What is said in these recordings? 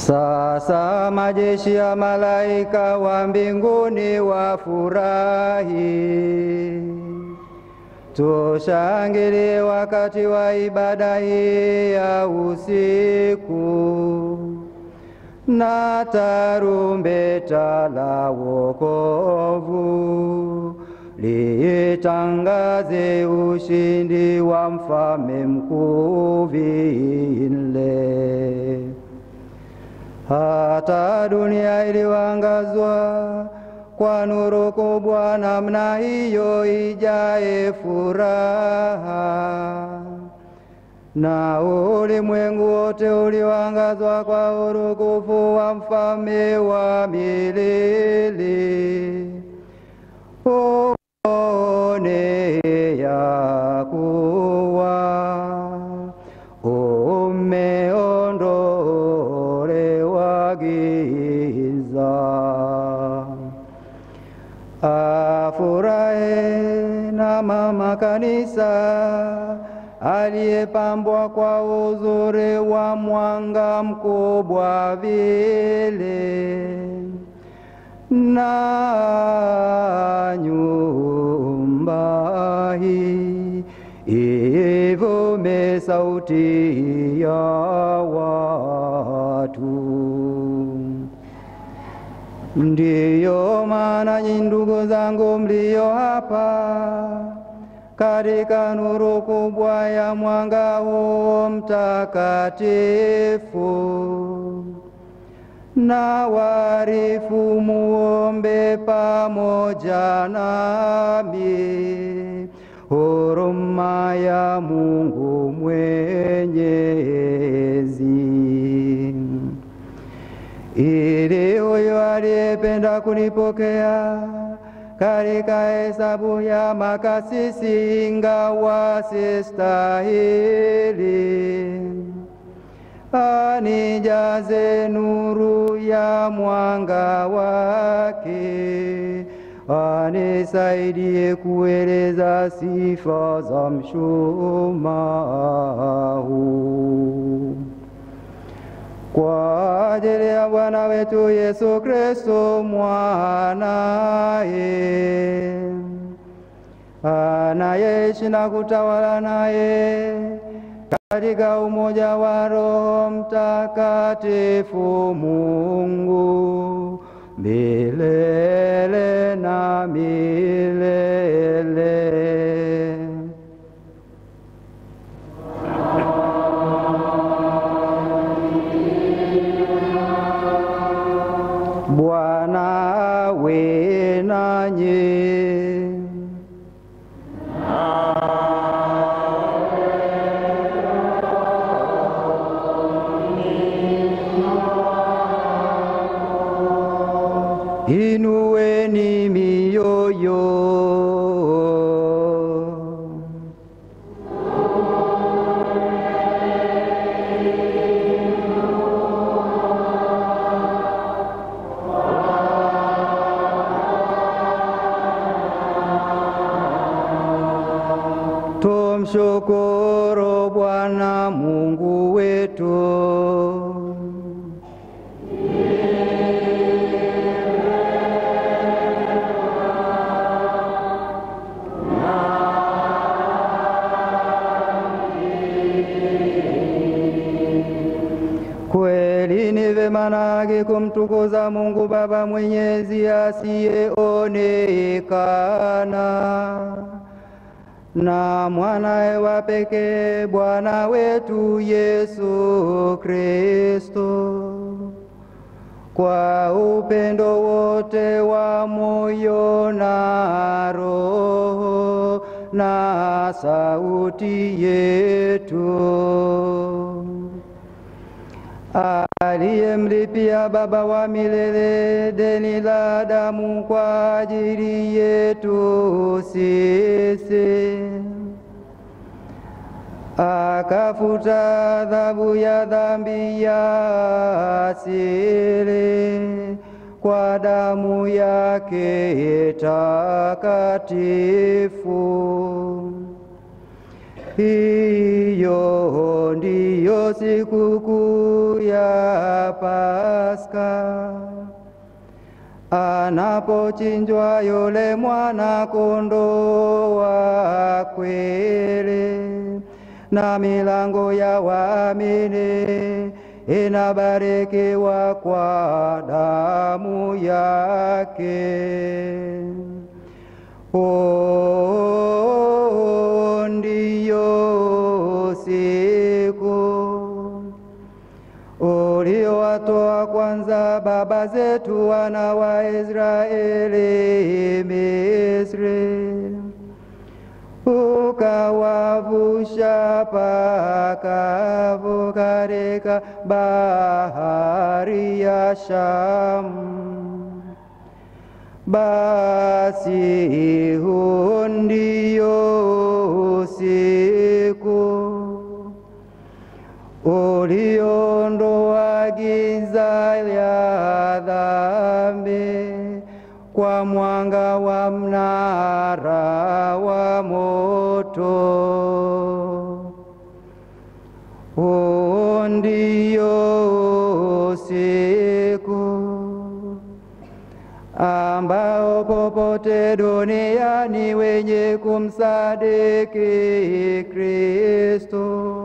Sasa majeshi ya malaika wa mbinguni wafurahi, tushangilie wakati wa ibada hii ya usiku, na tarumbeta la wokovu liitangaze ushindi wa mfalme mkuu vile hata dunia iliwangazwa kwa nuru kubwa namna hiyo ijae furaha, na ulimwengu wote uliwangazwa kwa urukufu wa mfalme wa milele. Afurahe na mama kanisa aliyepambwa kwa uzuri wa mwanga mkubwa vile na nyumba hii ivume sauti ya watu. Ndiyo maana ndugu zangu mlio hapa katika nuru kubwa ya mwanga huo mtakatifu, na warifu muombe pamoja nami. Huruma ya Mungu Mwenyezi, ili huyu aliyependa kunipokea katika hesabu ya makasisi, ingawa sistahili, anijaze nuru ya mwanga wake, anisaidie kueleza sifa za mshumaa huu kwa ajili ya Bwana wetu Yesu Kristo mwanaye, anayeishi na kutawala naye katika umoja wa Roho Mtakatifu, Mungu milele na milele. inu kumtukuza Mungu Baba Mwenyezi asiyeonekana. Na mwanaye wa pekee Bwana wetu Yesu Kristo, kwa upendo wote wa moyo na roho na sauti yetu aliyemlipia Baba wa milele deni la damu kwa ajili yetu sisi, akafuta adhabu ya dhambi ya asili kwa damu yake takatifu. Hiyo ndiyo sikukuu ya Pasaka anapochinjwa yule mwana kondoo wa kweli, na milango ya waamini inabarikiwa kwa damu yake. Oh, zetu wana wa Israeli Misri, ukawavusha pakavu katika bahari ya Shamu. Basi huu ndio usiku mwanga wa mnara wa moto. Huu ndio usiku ambao popote duniani wenye kumsadiki Kristo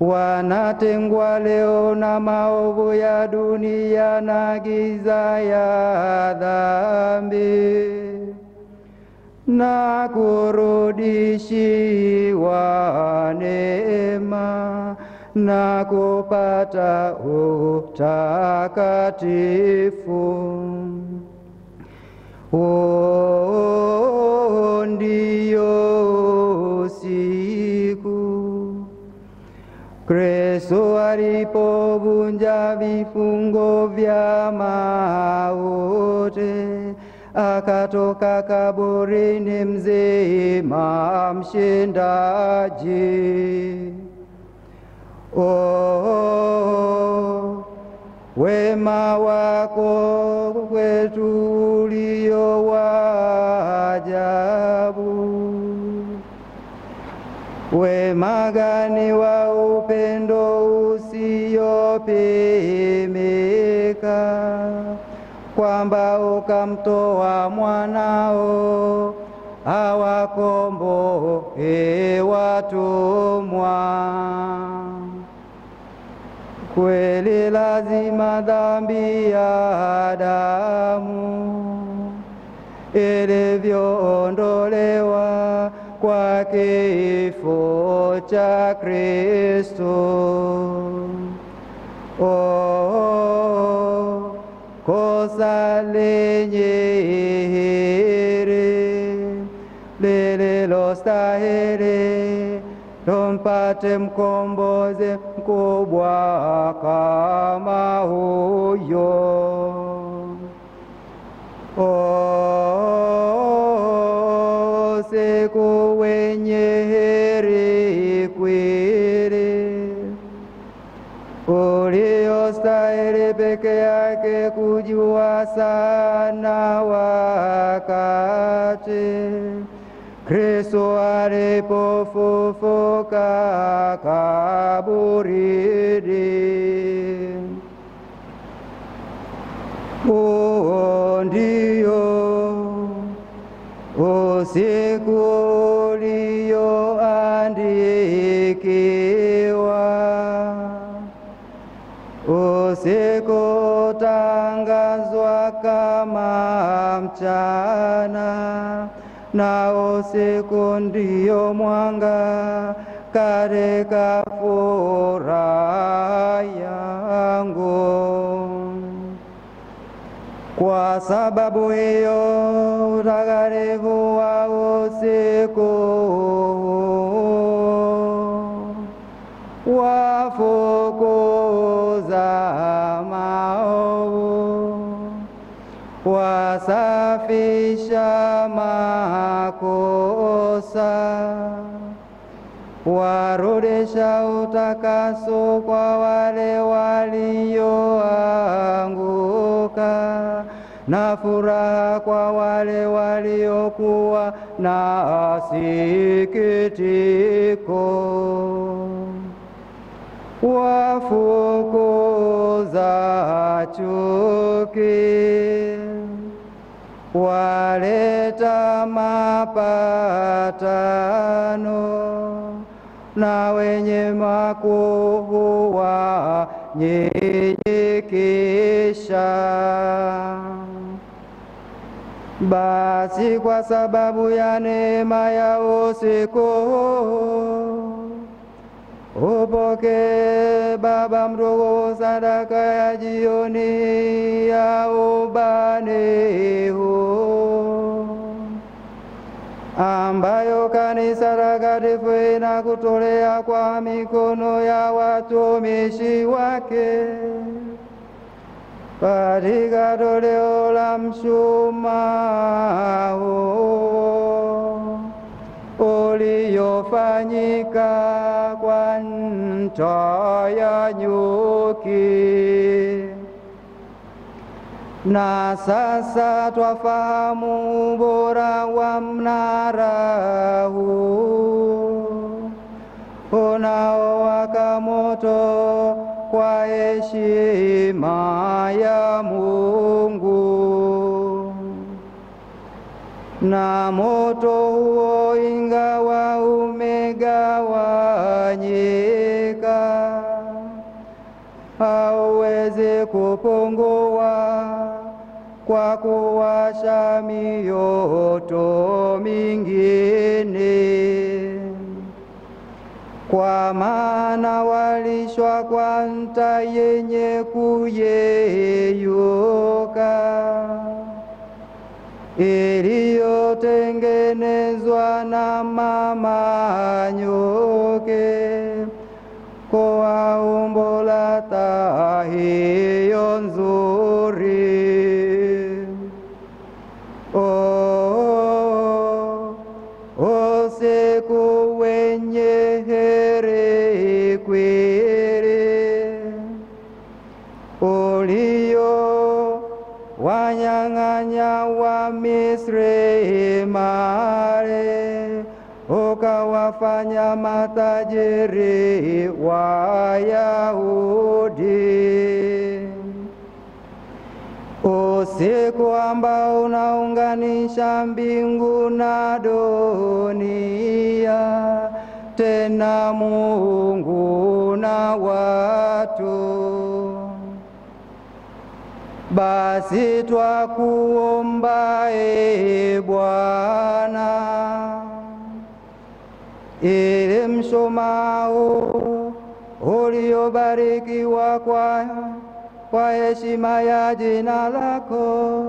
wanatengwa leo na maovu ya dunia na giza ya dhambi na kurudishiwa neema na kupata utakatifu. Oh, ndiyo Kristo alipovunja vifungo vya mauti, akatoka kaburini mzima mshindaji. Oh, wema wako kwetu ulio Wema gani wa upendo usiopimika, kwamba ukamtoa mwanao awakomboe watumwa. Kweli lazima dhambi ya Adamu ilivyoondolewa kifo cha Kristo. Oh, kosa lenye heri lililostahili tumpate mkombozi mkubwa kama huyo. Oh, siku wenye heri kweli, uliostahili peke yake kujua sana wakati Kristo alipofufuka kaburini. Kama mchana, na usiku ndio mwanga katika furaha yangu. Kwa sababu hiyo utakatifu wa usiku makosa, warudisha utakaso kwa wale walioanguka na furaha kwa wale waliokuwa na sikitiko. Wafukuza chuki, waleta mapatano, na wenye makuu wanyenyekesha. Basi kwa sababu ya neema ya usiku upokee Baba mdogo sadaka ya jioni ya ubani huu ambayo kanisa takatifu inakutolea kwa mikono ya watumishi wake. Katika toleo la mshumaa huu uliofanyika kwa nta ya nyuki. Na sasa twafahamu ubora wa mnara huu unaowaka moto kwa heshima ya Mungu na moto huo ingawa umegawanyika, hauwezi kupungua kwa kuwasha mioto mingine, kwa maana walishwa kwa nta yenye kuyeyuka iliyotengenezwa na mama nyoke Misri ukawafanya matajiri Wayahudi. Usiku ambao unaunganisha mbingu na dunia, tena Mungu na watu. Basi twakuomba e Bwana, ili mshumaa uliobarikiwa kwa, kwa heshima ya jina lako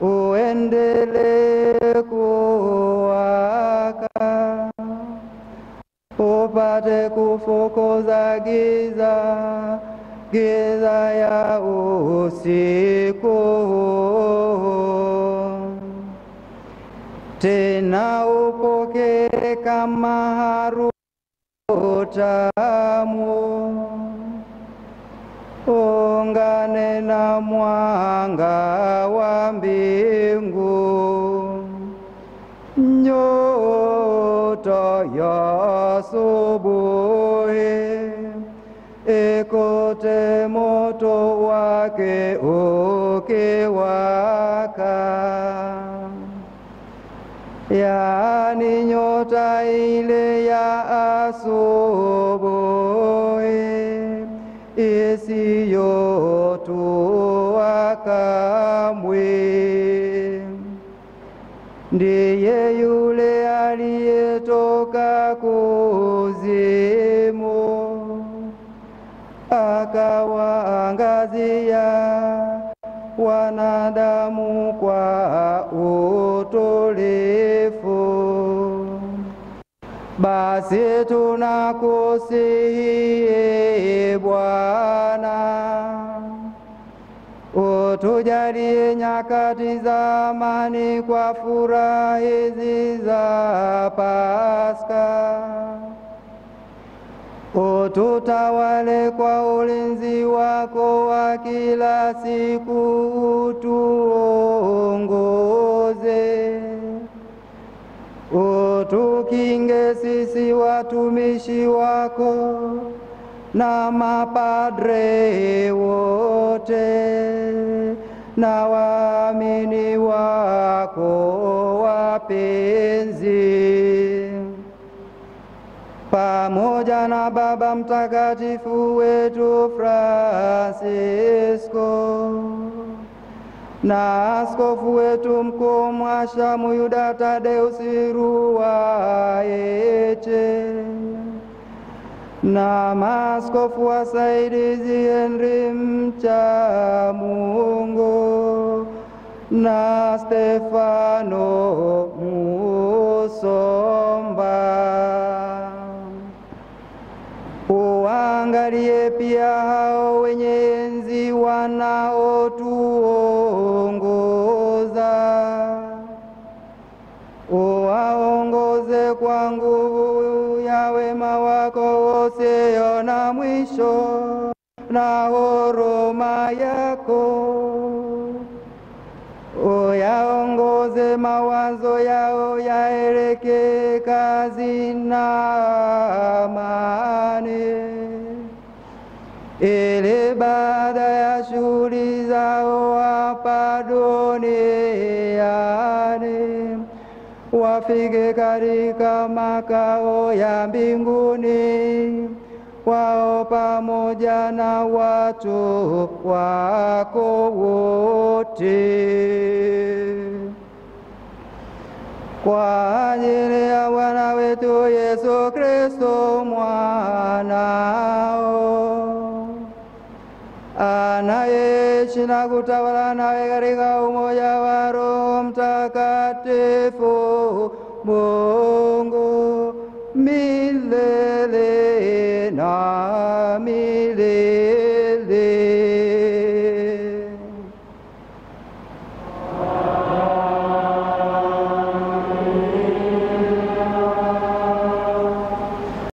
uendelee kuwaka, upate kufukuza giza giza ya usiku, tena upokee kama harufu tamu, ungane na mwanga wa mbingu, nyoto ya ikote moto wake ukiwaka, yaani nyota ile ya asubuhi isiyotua kamwe. Ndiye wanadamu kwa utulifu. Basi tunakusihi Bwana, utujalie nyakati za amani kwa furaha hizi za Pasaka Ututawale kwa ulinzi wako wa kila siku, utuongoze. Utukinge sisi watumishi wako na mapadre wote na waamini wako wapenzi na Baba Mtakatifu wetu Francisco. Na askofu wetu mkuu Mhashamu Yuda Tadeusi Ruwa'ichi na maaskofu wasaidizi Henry Mcha Mungu na Stefano Musomba. Uangalie pia hao wenye enzi wanaotuongoza, uwaongoze kwa nguvu ya wema wako usio na mwisho na huruma yako. Uyaongoze mawazo yao yaelekee kazi na amani, ili baada ya shughuli zao hapa duniani wafike katika makao ya mbinguni wao pamoja na watu wako wote. Kwa ajili ya Bwana wetu Yesu Kristo na kutawala nawe katika umoja wa Roho Mtakatifu,